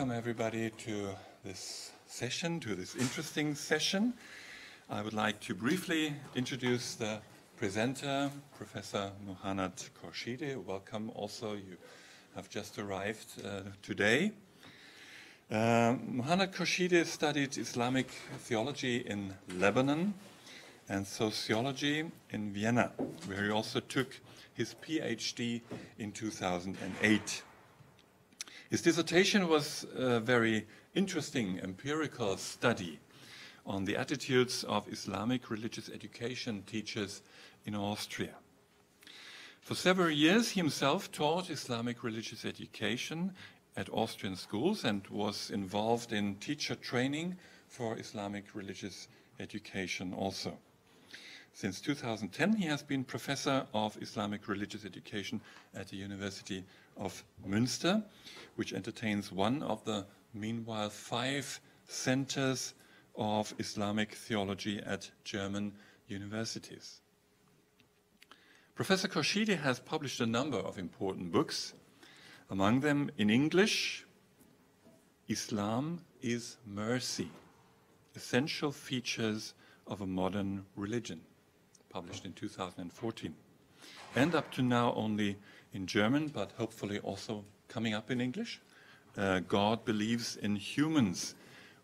welcome everybody to this session, to this interesting session. I would like to briefly introduce the presenter, Professor Mouhanad Khorchide. Welcome also, you have just arrived uh, today. Uh, Mouhanad Khorchide studied Islamic theology in Lebanon and sociology in Vienna, where he also took his PhD in 2008. His dissertation was a very interesting empirical study on the attitudes of Islamic religious education teachers in Austria. For several years, he himself taught Islamic religious education at Austrian schools and was involved in teacher training for Islamic religious education also. Since 2010, he has been professor of Islamic religious education at the University of Münster, which entertains one of the meanwhile five centers of Islamic theology at German universities. Professor Khorchide has published a number of important books, among them in English, Islam is Mercy Essential Features of a Modern Religion, published in 2014. And up to now only in German, but hopefully also coming up in English. Uh, God believes in humans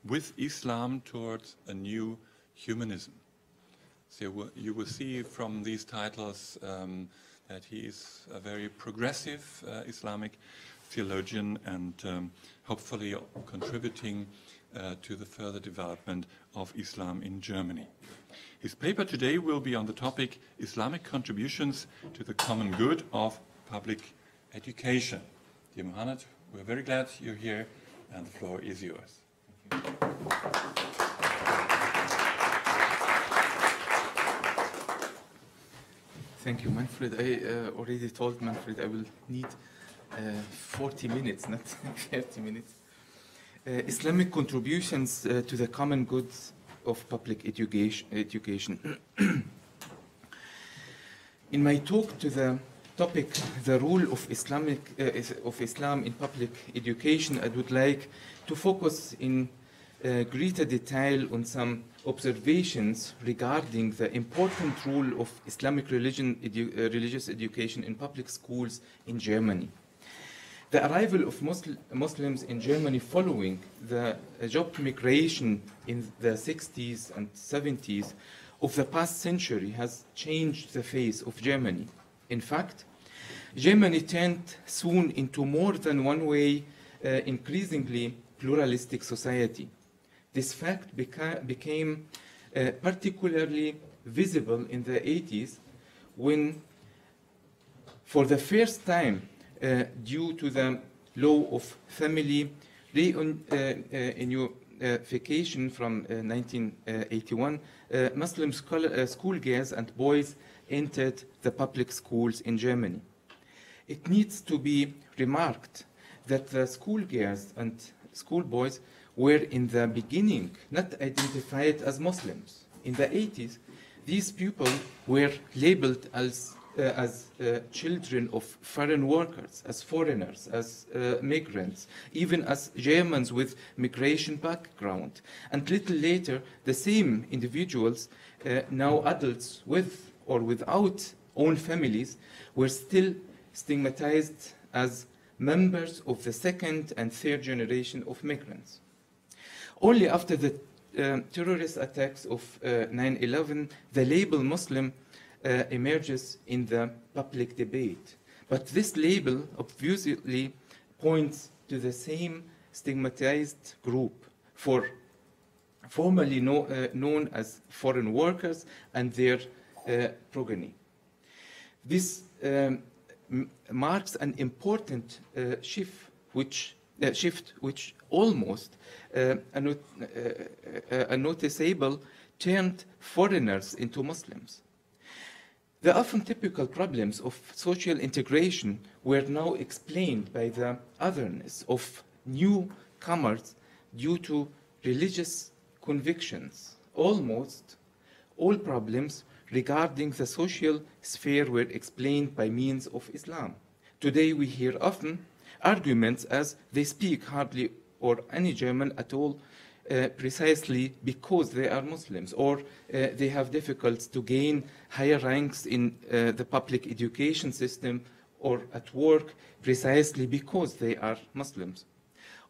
with Islam towards a new humanism. So you will see from these titles um, that he is a very progressive uh, Islamic theologian and um, hopefully contributing uh, to the further development of Islam in Germany. His paper today will be on the topic Islamic contributions to the common good of public education. Dear Mouhanad, we're very glad you're here, and the floor is yours. Thank you, Manfred. I uh, already told Manfred I will need uh, 40 minutes, not 30 minutes. Uh, Islamic contributions uh, to the common good of public education. education. In my talk to the topic, the role of Islamic uh, of Islam in public education, I would like to focus in uh, greater detail on some observations regarding the important role of Islamic religion edu uh, religious education in public schools in Germany. The arrival of Muslim, Muslims in Germany following the uh, job migration in the 60s and 70s of the past century has changed the face of Germany. In fact, Germany turned soon into more than one way uh, increasingly pluralistic society. This fact beca became uh, particularly visible in the 80s when, for the first time, uh, due to the law of family reunification from 1981, uh, Muslim school, schoolgirls and boys entered the public schools in Germany. It needs to be remarked that the schoolgirls and schoolboys were in the beginning not identified as Muslims. In the 80s, these people were labeled as, uh, as uh, children of foreign workers, as foreigners, as uh, migrants, even as Germans with migration background. And little later, the same individuals, uh, now adults with or without own families, were still stigmatized as members of the second and third generation of migrants. Only after the uh, terrorist attacks of 9-11, uh, the label Muslim uh, emerges in the public debate. But this label obviously points to the same stigmatized group for formerly uh, known as foreign workers and their progeny. This um, marks an important uh, shift which, uh, shift which almost uh, a, not, uh, a noticeable turned foreigners into Muslims. The often typical problems of social integration were now explained by the otherness of newcomers due to religious convictions. Almost all problems regarding the social sphere were explained by means of Islam. Today we hear often arguments as they speak hardly or any German at all uh, precisely because they are Muslims or uh, they have difficulties to gain higher ranks in uh, the public education system or at work precisely because they are Muslims.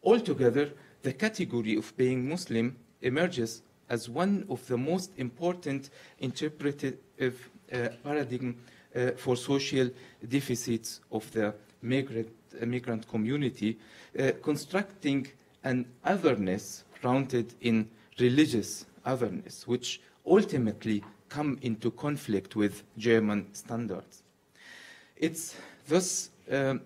Altogether, the category of being Muslim emerges as one of the most important interpretive uh, paradigm uh, for social deficits of the migrant, uh, migrant community, uh, constructing an otherness grounded in religious otherness, which ultimately come into conflict with German standards. It's thus um,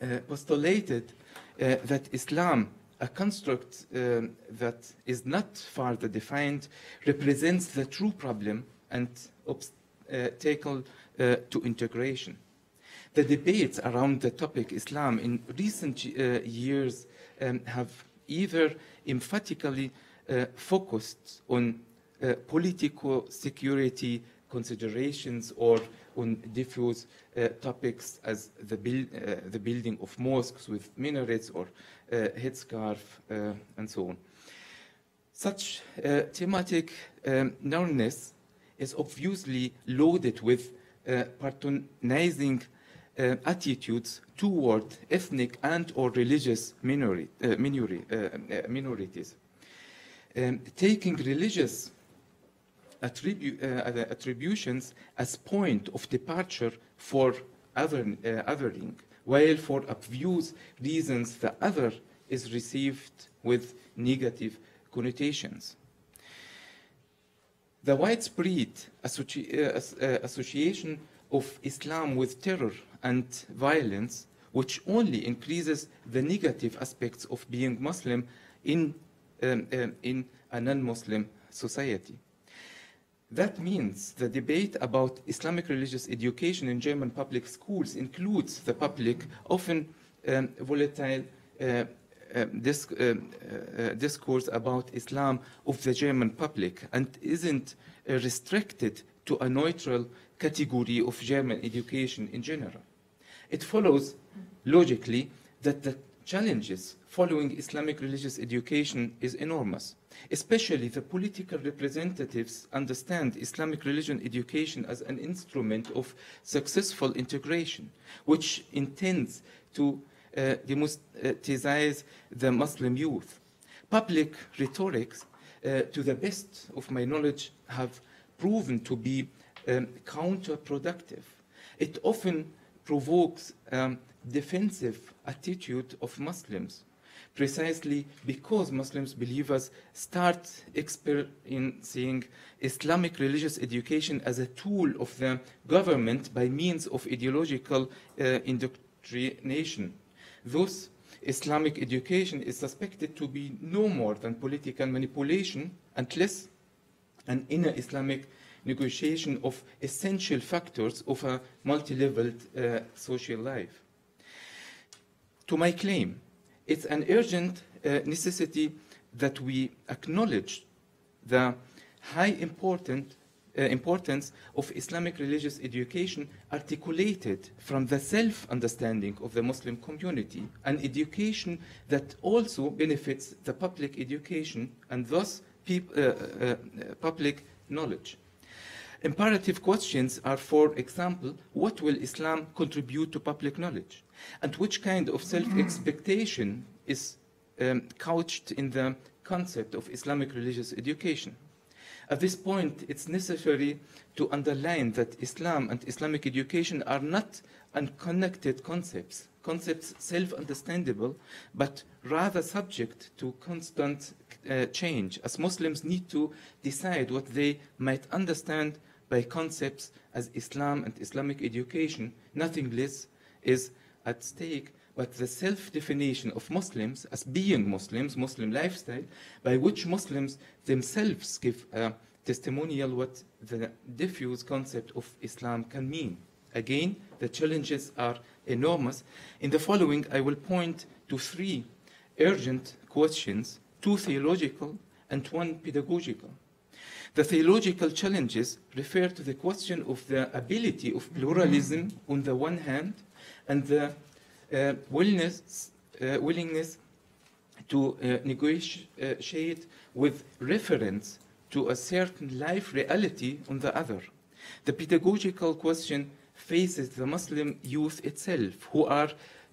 uh, postulated uh, that Islam, a construct um, that is not further defined, represents the true problem and obstacle uh, to integration. The debates around the topic Islam in recent uh, years um, have either emphatically uh, focused on uh, political security considerations or on diffuse uh, topics as the, build, uh, the building of mosques with minarets or uh, headscarf and so on. Such thematic um, narrowness is obviously loaded with patronizing uh, attitudes toward ethnic and or religious minori- uh, minori- uh, minorities. Um, taking religious attribu- uh, attributions as point of departure for other, uh, othering, while for abuse reasons the other is received with negative connotations. The widespread associ- uh, association of Islam with terror and violence, which only increases the negative aspects of being Muslim in, um, um, in a non Muslim society. That means the debate about Islamic religious education in German public schools includes the public, often um, volatile uh, uh, disc, uh, uh, discourse about Islam of the German public and isn't uh, restricted to a neutral category of German education in general. It follows logically that the challenges following Islamic religious education is enormous. Especially the political representatives understand Islamic religion education as an instrument of successful integration, which intends to uh, the Muslim youth. Public rhetorics, uh, to the best of my knowledge, have proven to be um, counterproductive. It often provokes um, defensive attitude of Muslims, precisely because Muslims believers start experiencing Islamic religious education as a tool of the government by means of ideological uh, indoctrination. Thus, Islamic education is suspected to be no more than political manipulation unless an inner Islamic negotiation of essential factors of a multi-leveled uh, social life. To my claim, it's an urgent uh, necessity that we acknowledge the high important, uh, importance of Islamic religious education articulated from the self-understanding of the Muslim community, an education that also benefits the public education and thus uh, uh, uh, public knowledge. Imperative questions are, for example, what will Islam contribute to public knowledge? And which kind of self expectation is um, couched in the concept of Islamic religious education? At this point, it's necessary to underline that Islam and Islamic education are not unconnected concepts, concepts self understandable, but rather subject to constant uh, change, as Muslims need to decide what they might understand by concepts as Islam and Islamic education. Nothing less is at stake but the self definition of Muslims as being Muslims, Muslim lifestyle, by which Muslims themselves give a testimonial what the diffuse concept of Islam can mean. Again, the challenges are enormous. In the following, I will point to three urgent questions two theological and one pedagogical. The theological challenges refer to the question of the ability of pluralism on the one hand and the uh, willingness, uh, willingness to uh, negotiate with reference to a certain life reality on the other. The pedagogical question faces the Muslim youth itself, who are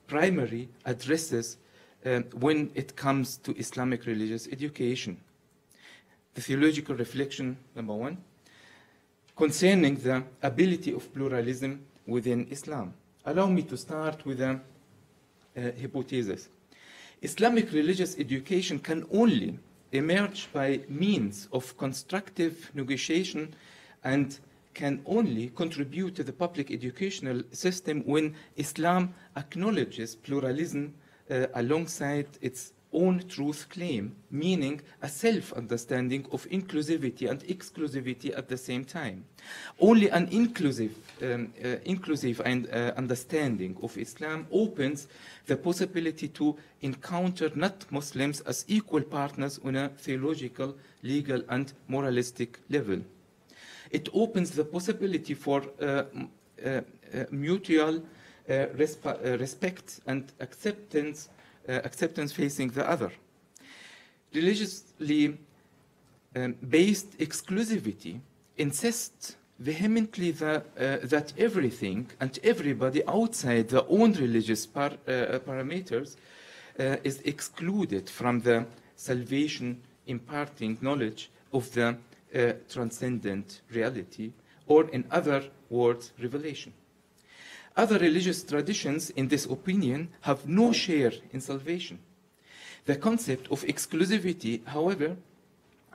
primary addresses um, when it comes to Islamic religious education. The theological reflection, number one, concerning the ability of pluralism within Islam. Allow me to start with a, a hypothesis. Islamic religious education can only emerge by means of constructive negotiation and can only contribute to the public educational system when Islam acknowledges pluralism uh, alongside its own truth claim, meaning a self understanding of inclusivity and exclusivity at the same time. Only an inclusive, um, uh, inclusive and, uh, understanding of Islam opens the possibility to encounter not Muslims as equal partners on a theological, legal, and moralistic level. It opens the possibility for uh, uh, uh, mutual resp respect and acceptance uh, acceptance facing the other. Religiously um, based exclusivity insists vehemently the, uh, that everything and everybody outside the own religious par uh, parameters uh, is excluded from the salvation imparting knowledge of the uh, transcendent reality, or in other words, revelation. Other religious traditions, in this opinion, have no share in salvation. The concept of exclusivity, however,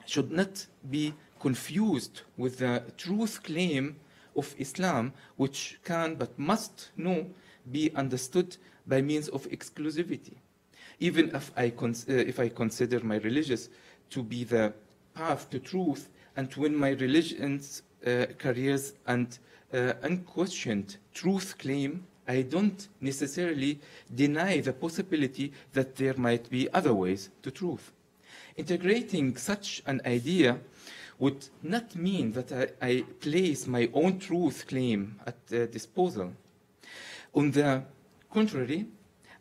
should not be confused with the truth claim of Islam, which can but must no be understood by means of exclusivity. Even if I, uh, if I consider my religious to be the path to truth, and to win my religion's uh, careers and uh, unquestioned truth claim, I don't necessarily deny the possibility that there might be other ways to truth. Integrating such an idea would not mean that I, I place my own truth claim at uh, disposal. On the contrary,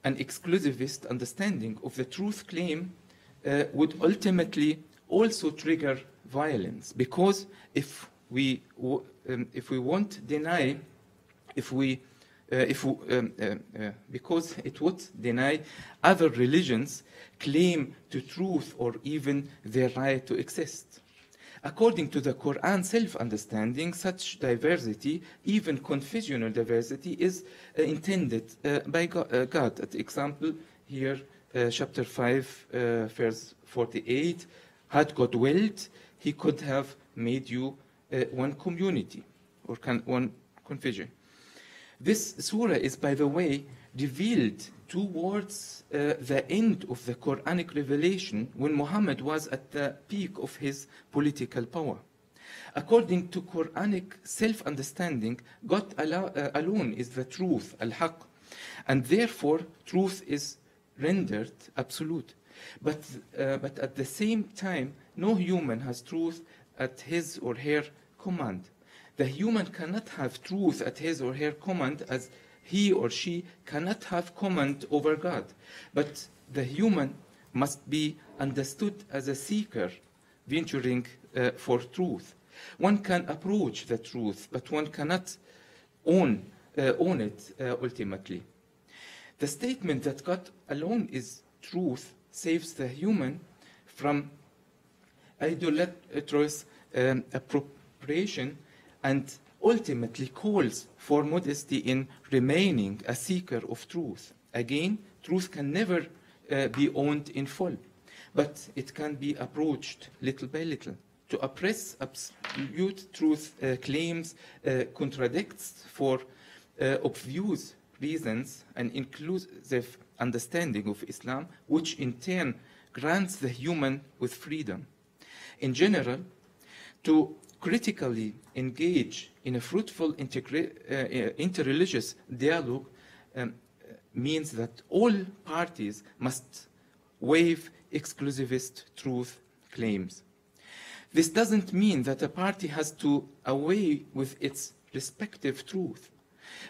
an exclusivist understanding of the truth claim uh, would ultimately also trigger violence because if we um, if we won't deny, if we, uh, if we, um, uh, uh, because it would deny other religions claim to truth or even their right to exist. According to the Quran self-understanding, such diversity, even confessional diversity, is uh, intended uh, by God, uh, God. At example, here, chapter 5, verse 48, had God willed, he could have made you uh, one community or one confession. This surah is, by the way, revealed towards uh, the end of the Quranic revelation when Muhammad was at the peak of his political power. According to Quranic self understanding, God uh, alone is the truth, al haq, and therefore truth is rendered absolute. But, uh, but at the same time, no human has truth at his or her command. The human cannot have truth at his or her command as he or she cannot have command over God. But the human must be understood as a seeker venturing uh, for truth. One can approach the truth, but one cannot own, uh, own it uh, ultimately. The statement that God alone is truth saves the human from idolatrous um, appropriation and ultimately calls for modesty in remaining a seeker of truth. Again, truth can never uh, be owned in full, but it can be approached little by little. To oppress absolute truth uh, claims uh, contradicts for uh, obvious reasons an inclusive understanding of Islam, which in turn grants the human with freedom. In general, to critically engage in a fruitful uh, uh, interreligious dialogue um, means that all parties must waive exclusivist truth claims. This doesn't mean that a party has to away with its respective truth.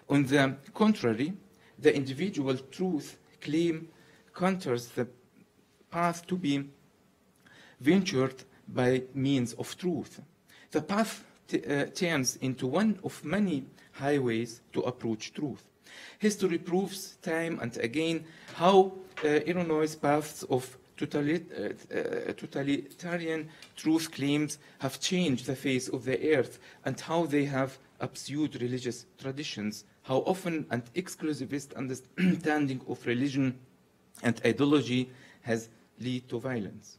On the contrary, the individual truth claim counters the path to be ventured by means of truth. The path uh, turns into one of many highways to approach truth. History proves time and again how uh, Illinois' paths of uh, uh, totalitarian truth claims have changed the face of the earth and how they have absurd religious traditions, how often an exclusivist understanding of religion and ideology has led to violence.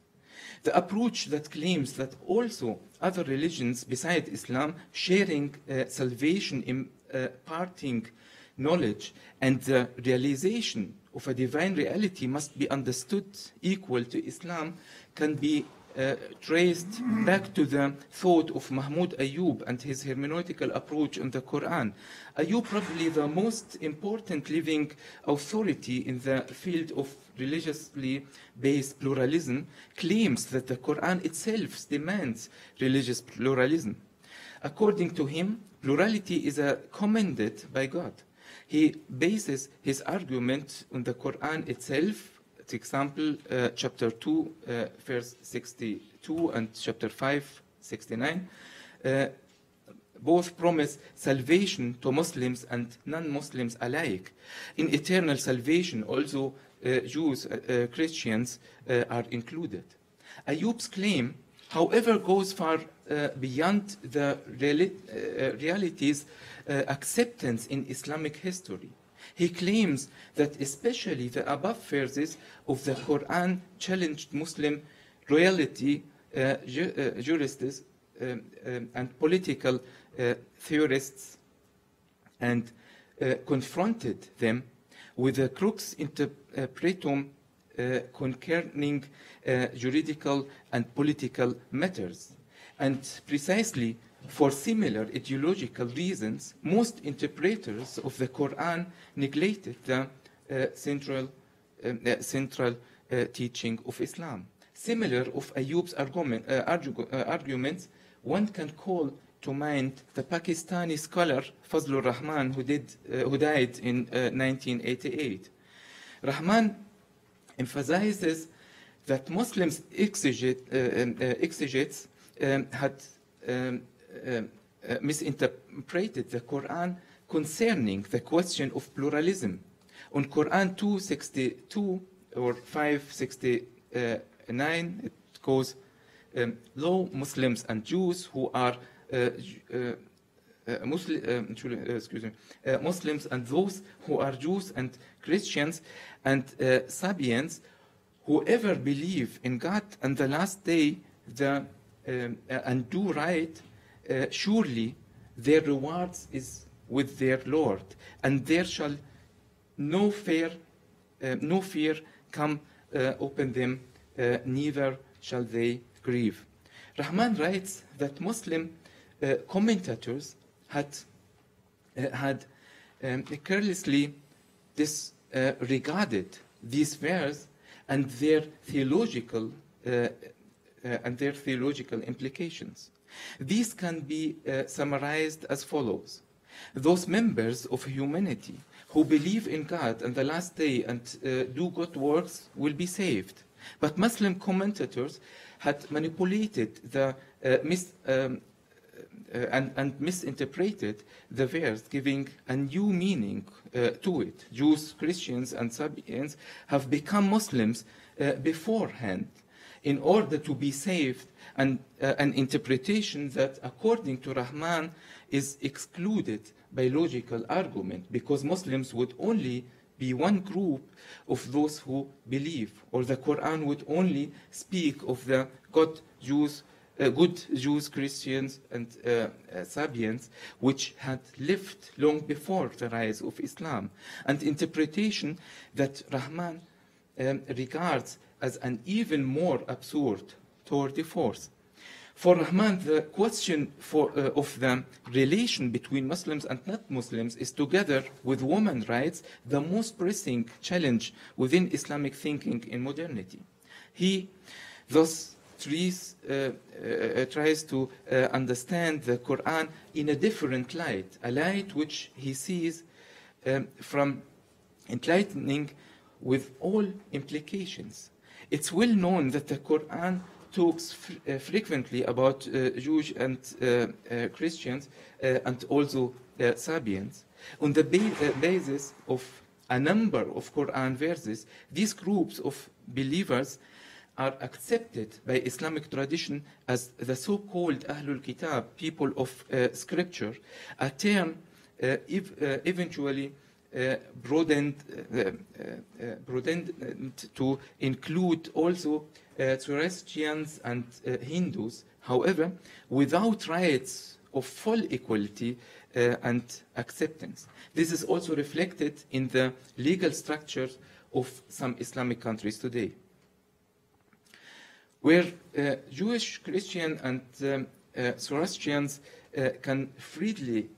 The approach that claims that also other religions besides Islam sharing uh, salvation, imparting knowledge, and the realization of a divine reality must be understood equal to Islam can be uh, traced back to the thought of Mahmoud Ayoub and his hermeneutical approach in the Quran. Ayoub, probably the most important living authority in the field of religiously based pluralism, claims that the Quran itself demands religious pluralism. According to him, plurality is uh, commended by God. He bases his argument on the Quran itself for example, uh, chapter 2, uh, verse 62, and chapter 5, 69, uh, both promise salvation to Muslims and non Muslims alike. In eternal salvation, also uh, Jews, uh, uh, Christians are included. Ayoub's claim, however, goes far beyond the reali- realities acceptance in Islamic history. He claims that especially the above verses of the Quran challenged Muslim royalty, uh, ju- uh, jurists, um, um, and political uh, theorists and uh, confronted them with the crux interpretum uh, concerning uh, juridical and political matters. And precisely for similar ideological reasons, most interpreters of the Quran neglected the uh, central, um, uh, central uh, teaching of Islam. Similar of Ayoub's argument, uh, argu- uh, arguments, one can call to mind the Pakistani scholar Fazlur Rahman, who, did, uh, who died in 1988. Rahman emphasizes that Muslims exeget, um, exegetes um, had um, misinterpreted the Quran concerning the question of pluralism. On Quran 262 or 569, it goes, um, Lo Muslims and Jews who are uh, uh, Muslim, excuse me, Muslims and those who are Jews and Christians and Sabians, whoever believe in God and the last day the, um, and do right, uh, surely their rewards is with their Lord, and there shall no fear, uh, no fear come uh, upon them, neither shall they grieve. Rahman writes that Muslim commentators had had um, carelessly disregarded these verses and their theological and their theological implications. These can be uh, summarized as follows Those members of humanity who believe in God and the last day and uh, do good works will be saved. But Muslim commentators had manipulated the uh, mis- um, and, and, misinterpreted the verse, giving a new meaning to it. Jews, Christians, and Sabians have become Muslims beforehand in order to be saved and uh, an interpretation that according to Rahman is excluded by logical argument because Muslims would only be one group of those who believe or the Quran would only speak of the God Jews uh, good Jews, Christians, and uh, uh, Sabians, which had lived long before the rise of Islam, and interpretation that Rahman um, regards as an even more absurd tour force. For Rahman, the question for, uh, of the relation between Muslims and not Muslims is together with women's rights the most pressing challenge within Islamic thinking in modernity. He thus tries, uh, uh, tries to uh, understand the Quran in a different light, a light which he sees um, from enlightening with all implications It's well known that the Quran talks fr- uh, frequently about uh, Jewish and uh, uh, Christians uh, and also uh, Sabians. On the ba- basis of a number of Quran verses, these groups of believers are accepted by Islamic tradition as the so-called Ahlul Kitab, people of scripture, a term uh, eventually broadened, uh, uh, uh, broadened to include also uh, Zoroastrians and uh, Hindus, however, without rights of full equality uh, and acceptance. This is also reflected in the legal structures of some Islamic countries today where uh, Jewish, Christian, and um, uh, Zoroastrians uh, can freely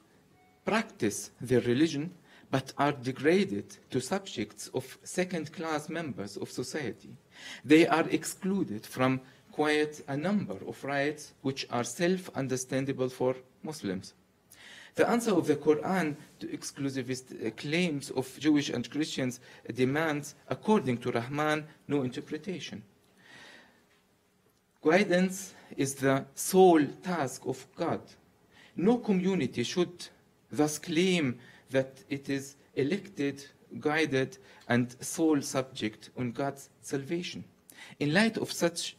practice their religion, but are degraded to subjects of second-class members of society. They are excluded from quite a number of rights which are self-understandable for Muslims. The answer of the Quran to exclusivist uh, claims of Jewish and Christians demands, according to Rahman, no interpretation. Guidance is the sole task of God. No community should thus claim that it is elected, guided, and sole subject on God's salvation. In light of such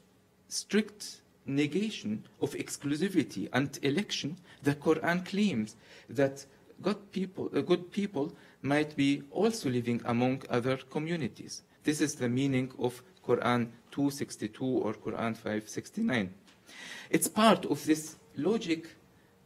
strict negation of exclusivity and election, the Quran claims that God people, uh, good people might be also living among other communities. This is the meaning of Quran 262 or Quran 569. It's part of this logic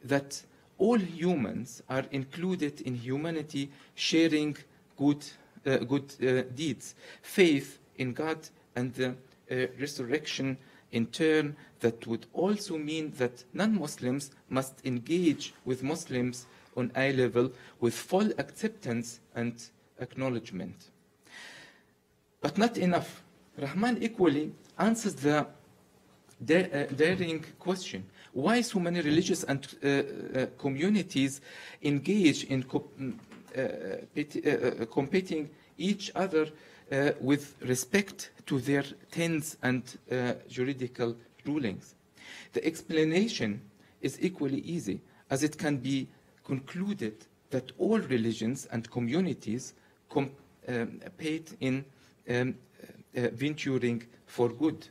that all humans are included in humanity sharing good, uh, good uh, deeds, faith in God and the uh, resurrection in turn that would also mean that non-Muslims must engage with Muslims on eye level with full acceptance and acknowledgement. But not enough. Rahman equally answers the uh, daring question why so many religious and uh, uh, communities engage in co- mm, uh, peti- competing each other with respect to their tenets and juridical rulings. The explanation is equally easy, as it can be concluded that all religions and communities com- um, compete in um, uh, venturing for good,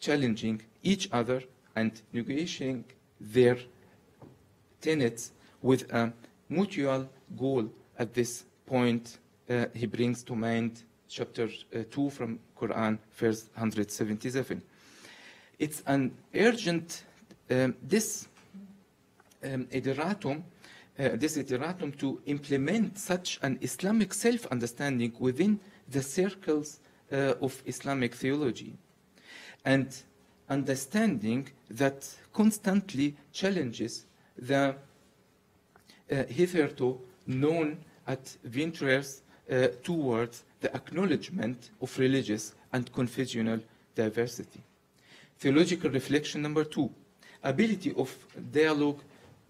challenging each other and negotiating their tenets with a mutual goal at this point uh, he brings to mind chapter uh, 2 from quran verse 177 it's an urgent um, this um, uh, desideratum to implement such an islamic self-understanding within the circles uh, of islamic theology. And understanding that constantly challenges the uh, hitherto known adventurers uh, towards the acknowledgement of religious and confessional diversity. Theological reflection number two ability of dialogue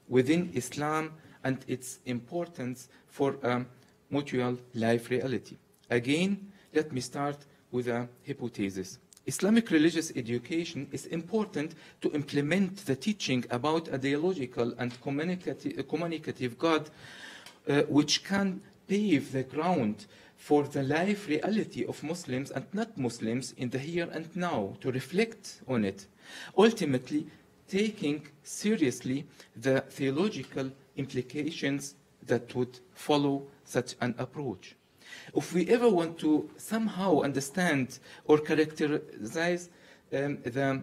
within Islam and its importance for a mutual life reality. Again, let me start with a hypothesis. Islamic religious education is important to implement the teaching about a dialogical and communicative, communicative God uh, which can pave the ground for the life reality of Muslims and not Muslims in the here and now to reflect on it, ultimately taking seriously the theological implications that would follow such an approach. If we ever want to somehow understand or characterize um, the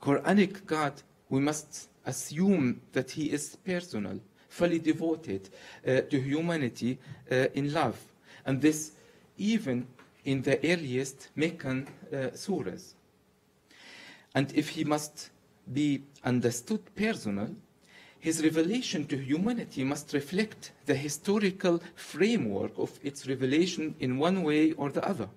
Quranic God, we must assume that he is personal, fully devoted uh, to humanity uh, in love. And this even in the earliest Meccan uh, surahs. And if he must be understood personal, his revelation to humanity must reflect the historical framework of its revelation in one way or the other.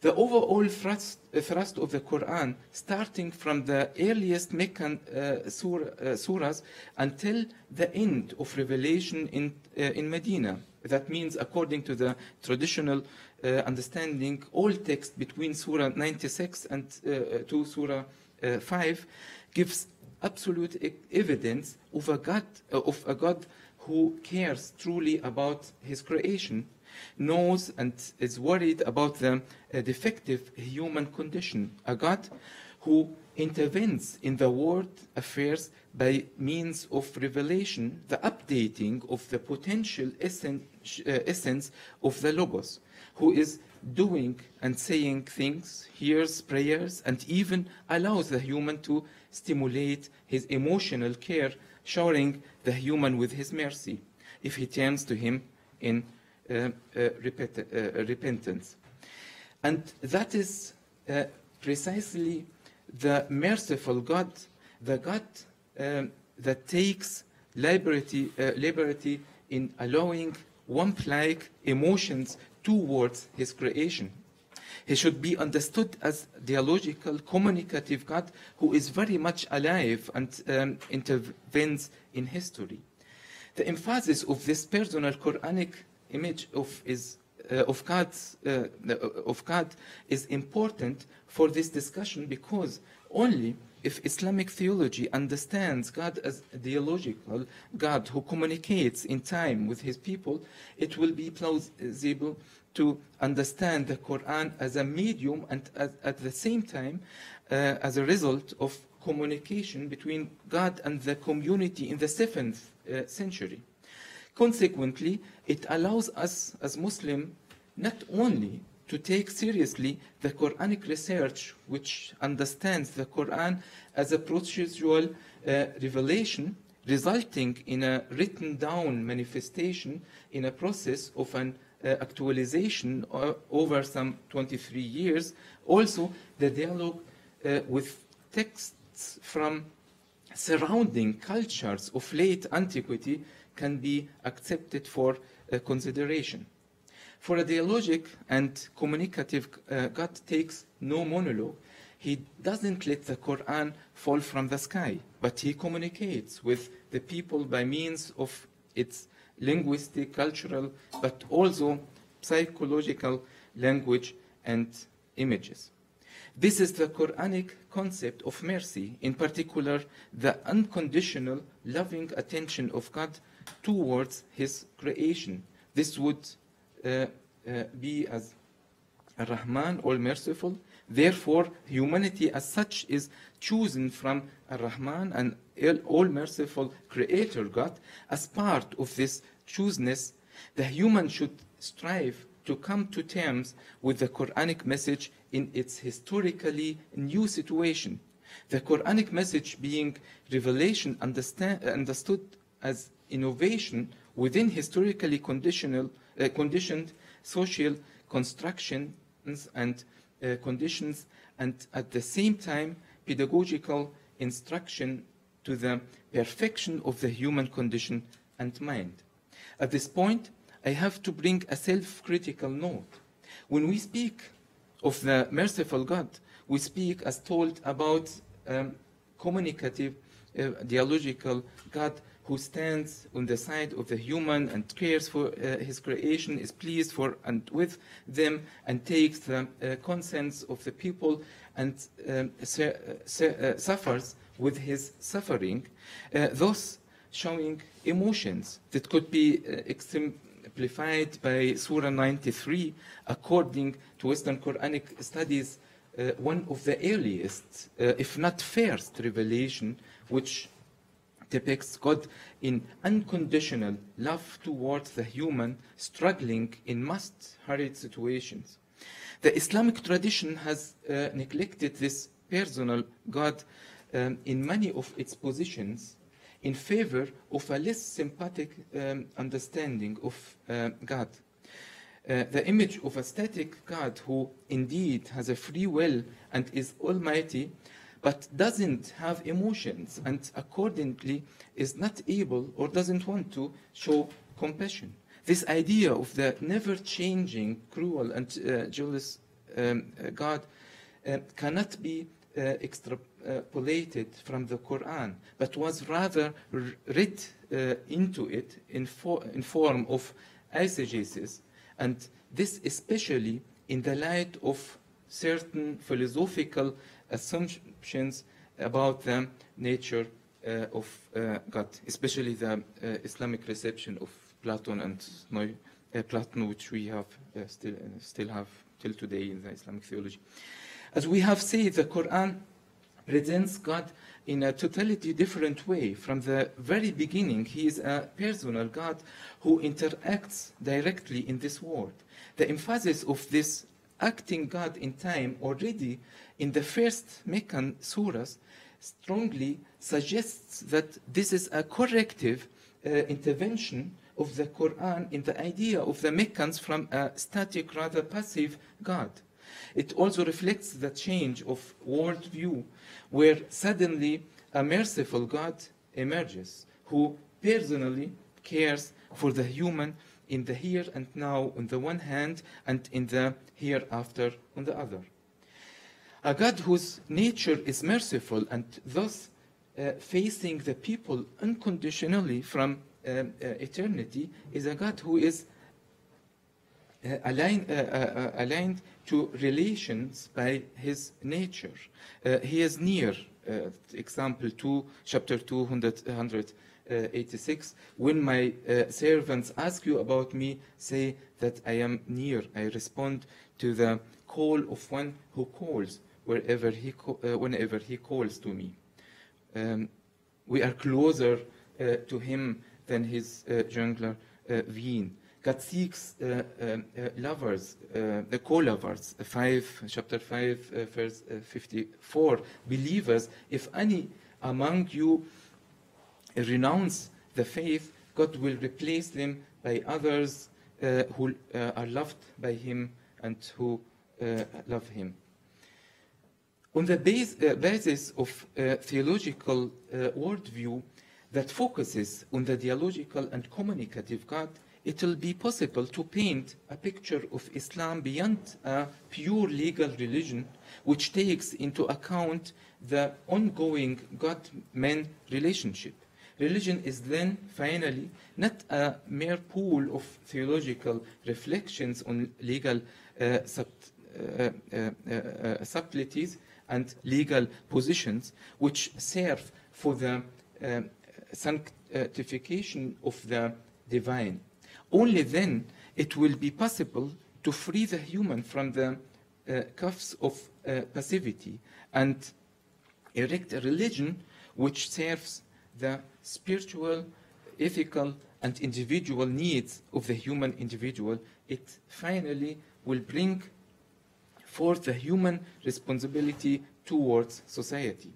The overall thrust, uh, thrust of the Quran, starting from the earliest Meccan uh, sur, uh, surahs until the end of revelation in, uh, in Medina, That means, according to the traditional uh, understanding, all text between Surah 96 and uh, to Surah uh, 5 gives absolute evidence of a God, uh, of a God who cares truly about his creation, knows and is worried about the uh, defective human condition, a God who intervenes in the world affairs by means of revelation, the updating of the potential essen- uh, essence of the Logos, who is doing and saying things, hears prayers, and even allows the human to stimulate his emotional care, showering the human with his mercy if he turns to him in uh, uh, repet- uh, repentance. And that is uh, precisely the merciful God, the God um, that takes liberty, uh, liberty in allowing warmth-like emotions towards his creation. He should be understood as dialogical, communicative God who is very much alive and um, intervenes in history. The emphasis of this personal Quranic image of, is, uh, of, God's, uh, of God is important for this discussion because only if Islamic theology understands God as a dialogical God who communicates in time with his people, it will be plausible to understand the Quran as a medium and at, at the same time uh, as a result of communication between God and the community in the 7th uh, century. Consequently, it allows us as Muslims not only to take seriously the Quranic research, which understands the Quran as a procedural uh, revelation resulting in a written down manifestation in a process of an actualization o- over some 23 years. Also, the dialogue uh, with texts from surrounding cultures of late antiquity can be accepted for uh, consideration. For a dialogic and communicative uh, God takes no monologue. He doesn't let the Quran fall from the sky, but he communicates with the people by means of its linguistic, cultural, but also psychological language and images. This is the Quranic concept of mercy, in particular, the unconditional loving attention of God towards His creation. This would uh, uh, be as Ar-Rahman, all merciful. Therefore, humanity as such is chosen from Ar-Rahman and all merciful Creator God. As part of this chooseness, the human should strive to come to terms with the Quranic message in its historically new situation. The Quranic message being revelation understood as innovation within historically conditional, uh, conditioned social constructions and uh, conditions, and at the same time, pedagogical instruction to the perfection of the human condition and mind. At this point, I have to bring a self critical note. When we speak of the merciful God, we speak, as told, about um, communicative, uh, dialogical God who stands on the side of the human and cares for uh, his creation, is pleased for and with them, and takes the uh, consents of the people and um, su- su- uh, suffers with his suffering, uh, thus showing emotions that could be uh, exemplified by Surah 93, according to Western Quranic studies, uh, one of the earliest, uh, if not first, revelation which depicts God in unconditional love towards the human struggling in most hurried situations. The Islamic tradition has uh, neglected this personal God um, in many of its positions in favor of a less sympathetic um, understanding of uh, God. Uh, the image of a static God who indeed has a free will and is almighty but doesn't have emotions and accordingly is not able or doesn't want to show compassion. This idea of the never changing, cruel, and uh, jealous um, God uh, cannot be uh, extrapolated from the Quran, but was rather read uh, into it in, in form of eisegesis, and this especially in the light of certain philosophical assumptions about the nature uh, of uh, God, especially the uh, Islamic reception of Plato and Neu, uh, Plato, which we have uh, still uh, still have till today in the Islamic theology. As we have said, the Quran presents God in a totally different way. From the very beginning, He is a personal God who interacts directly in this world. The emphasis of this acting God in time already in the first Meccan surahs strongly suggests that this is a corrective uh, intervention of the Quran in the idea of the Meccans from a static, rather passive God. It also reflects the change of worldview, where suddenly a merciful God emerges, who personally cares for the human in the here and now on the one hand, and in the hereafter on the other. A God whose nature is merciful and thus uh, facing the people unconditionally from um, uh, eternity is a God who is uh, aligned, uh, uh, uh, aligned to relations by his nature. Uh, he is near, example 2, chapter 286. When my servants ask you about me, say that I am near. I respond to the call of one who calls wherever he whenever he calls to me. Um, we are closer to him than his jugular uh, vein. God seeks uh, um, uh, lovers, uh, the co-lovers, 5, chapter 5, uh, verse uh, 54. Believers, if any among you renounce the faith, God will replace them by others uh, who uh, are loved by Him and who uh, love Him. On the base, uh, basis of uh, theological uh, worldview that focuses on the dialogical and communicative God, it will be possible to paint a picture of Islam beyond a pure legal religion, which takes into account the ongoing God-man relationship. Religion is then finally not a mere pool of theological reflections on legal uh, uh, uh, uh, uh, subtleties and legal positions which serve for the uh, sanctification of the divine. Only then it will be possible to free the human from the uh, cuffs of uh, passivity and erect a religion which serves the spiritual, ethical, and individual needs of the human individual. It finally will bring forth the human responsibility towards society.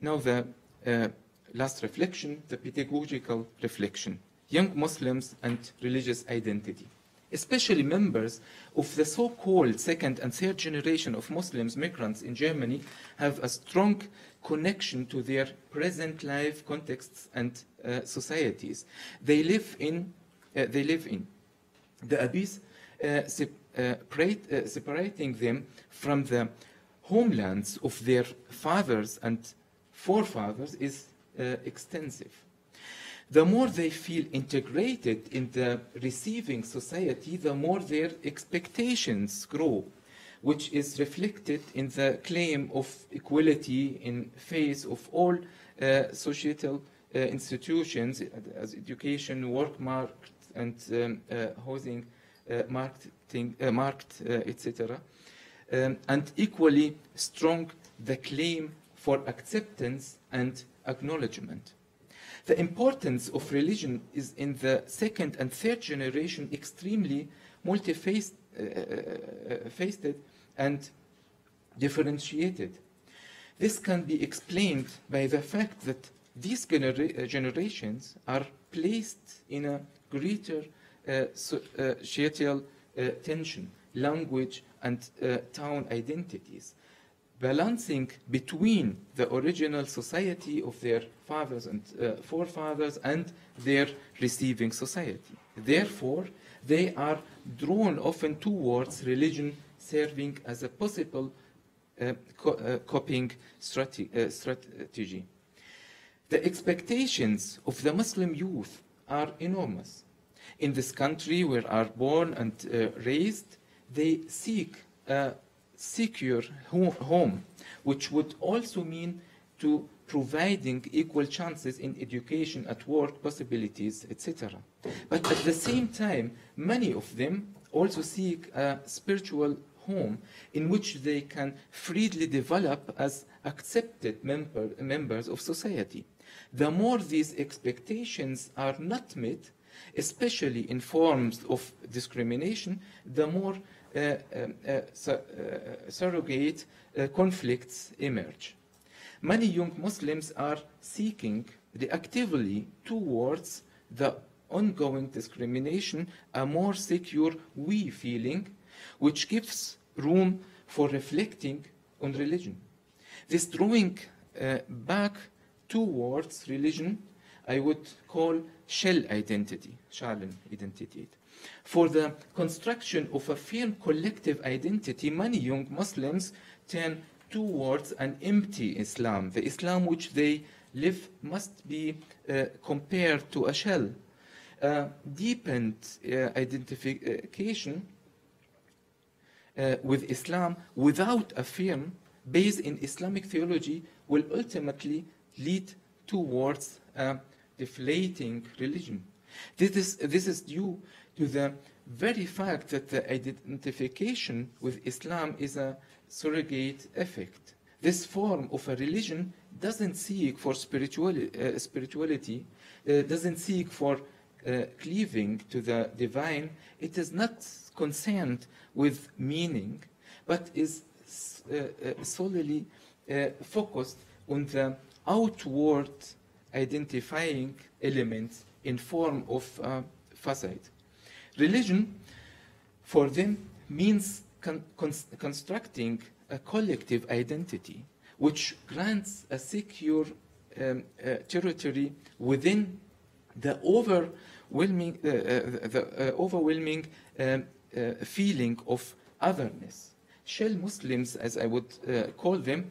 Now, the uh, last reflection, the pedagogical reflection. Young Muslims and religious identity. Especially members of the so called second and third generation of Muslims migrants in Germany have a strong connection to their present life contexts and uh, societies they live in. Uh, they live in. The abyss uh, separate, uh, separating them from the homelands of their fathers and forefathers is uh, extensive. The more they feel integrated in the receiving society, the more their expectations grow, which is reflected in the claim of equality in face of all uh, societal uh, institutions as education, work market, and um, uh, housing, marketing, market, etc. Um, and equally strong the claim for acceptance and acknowledgement. The importance of religion is in the second and third generation extremely multifaceted uh, and differentiated. This can be explained by the fact that these genera- generations are placed in a greater uh, uh, societal uh, tension, language, and uh, town identities balancing between the original society of their fathers and uh, forefathers and their receiving society. Therefore, they are drawn often towards religion serving as a possible uh, co- uh, coping strate- uh, strategy. The expectations of the Muslim youth are enormous. in this country where are born and uh, raised, they seek secure ho- home, which would also mean to providing equal chances in education, at work, possibilities, etc. But at the same time, many of them also seek a spiritual home in which they can freely develop as accepted member, members of society. The more these expectations are not met, especially in forms of discrimination, the more uh, uh, uh, surrogate uh, conflicts emerge. Many young Muslims are seeking reactively towards the ongoing discrimination a more secure we feeling, which gives room for reflecting on religion. This drawing uh, back towards religion, I would call shell identity, Schalen identity. For the construction of a firm collective identity, many young Muslims turn towards an empty Islam. The Islam which they live must be uh, compared to a shell. Uh, deepened uh, identification uh, with Islam without a firm base in Islamic theology will ultimately lead towards a deflating religion. This is, this is due to the very fact that the identification with Islam is a surrogate effect. This form of a religion doesn't seek for uh, spirituality, uh, doesn't seek for uh, cleaving to the divine. It is not concerned with meaning, but is uh, uh, solely uh, focused on the outward identifying elements in form of facade. Religion, for them, means con- cons- constructing a collective identity which grants a secure um, uh, territory within the overwhelming, uh, uh, the, uh, overwhelming um, uh, feeling of otherness. Shell Muslims, as I would uh, call them,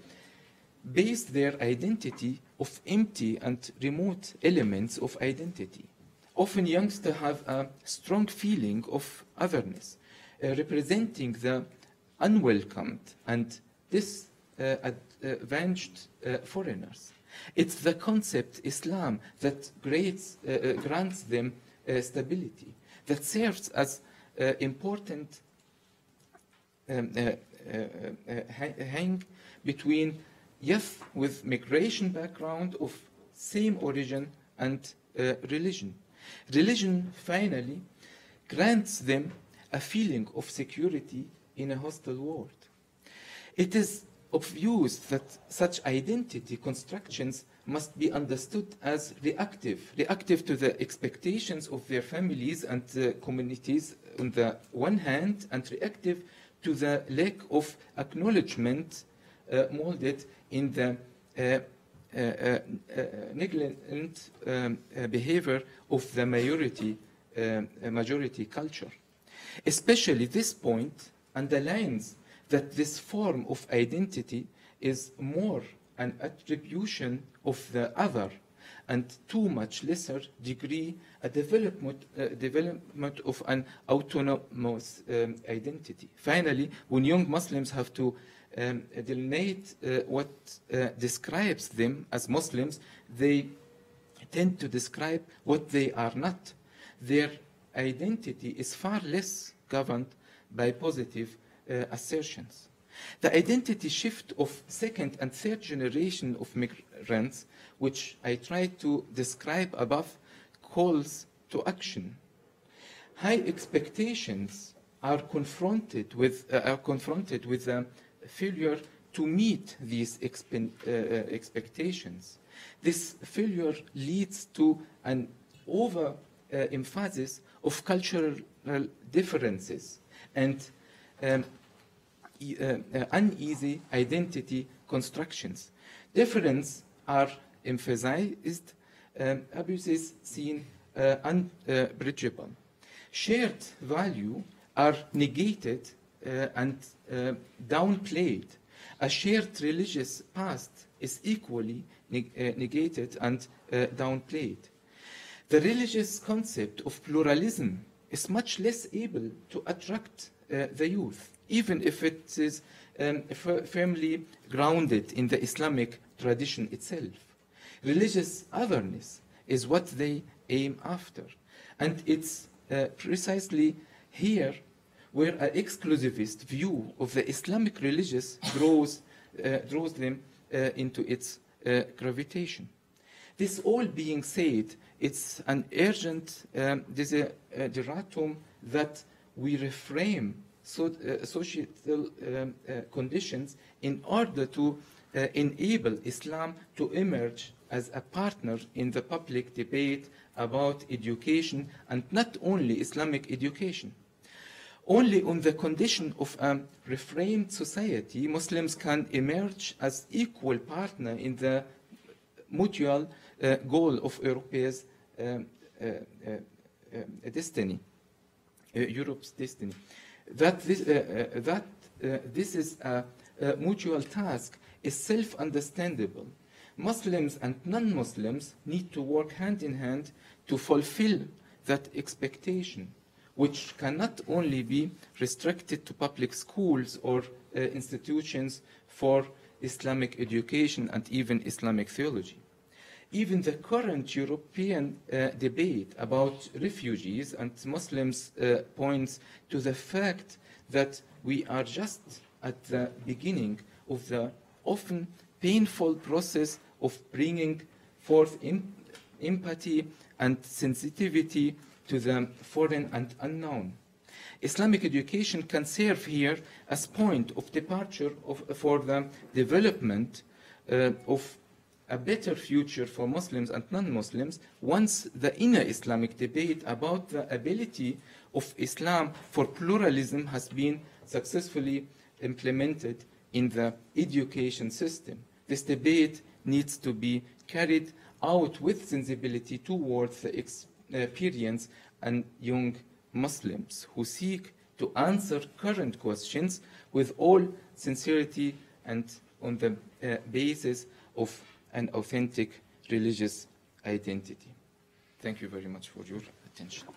base their identity of empty and remote elements of identity. Often youngsters have a strong feeling of otherness, uh, representing the unwelcomed and disadvantaged uh, foreigners. It's the concept Islam that grades, uh, uh, grants them stability, that serves as important um, hang between youth with migration background of same origin and uh, religion. Religion finally grants them a feeling of security in a hostile world. It is obvious that such identity constructions must be understood as reactive, reactive to the expectations of their families and uh, communities on the one hand, and reactive to the lack of acknowledgement uh, molded in the uh, Eh, eh, eh, negligent um, uh, behavior of the majority, majority culture. Especially this point underlines that this form of identity is more an attribution of the other and to much lesser degree a development, uh, development of an autonomous um, identity. Finally, when young Muslims have to um, delineate uh, what uh, describes them as Muslims, they tend to describe what they are not. Their identity is far less governed by positive uh, assertions. The identity shift of second and third generation of migrants, which I tried to describe above, calls to action. High expectations are confronted with, uh, are confronted with a failure to meet these uh, uh, expectations. This failure leads to an over uh, emphasis of cultural differences and um, e- uh, uh, uneasy identity constructions. Difference are emphasized, um, abuses seen unbridgeable. Shared value are negated uh, and downplayed. A shared religious past is equally neg- negated and downplayed. The religious concept of pluralism is much less able to attract uh, the youth, even if it is um, firmly grounded in the Islamic tradition itself. Religious otherness is what they aim after. And it's uh, precisely here where an exclusivist view of the Islamic religious draws, uh, draws them uh, into its uh, gravitation. This all being said, it's an urgent um, desideratum that we reframe so, uh, societal um, uh, conditions in order to enable Islam to emerge as a partner in the public debate about education and not only Islamic education. Only on the condition of a reframed society, Muslims can emerge as equal partner in the mutual uh, goal of Europe's um, uh, uh, uh, destiny, uh, Europe's destiny. That this, uh, uh, that, uh, this is a, a mutual task is self-understandable. Muslims and non-Muslims need to work hand in hand to fulfill that expectation, which cannot only be restricted to public schools or uh, institutions for Islamic education and even Islamic theology. Even the current European uh, debate about refugees and Muslims uh, points to the fact that we are just at the beginning of the often painful process of bringing forth em- empathy and sensitivity to the foreign and unknown. Islamic education can serve here as point of departure of, for the development uh, of a better future for Muslims and non-Muslims once the inner Islamic debate about the ability of Islam for pluralism has been successfully implemented in the education system. This debate needs to be carried out with sensibility towards the experience and young Muslims who seek to answer current questions with all sincerity and on the uh, basis of an authentic religious identity. Thank you very much for your attention.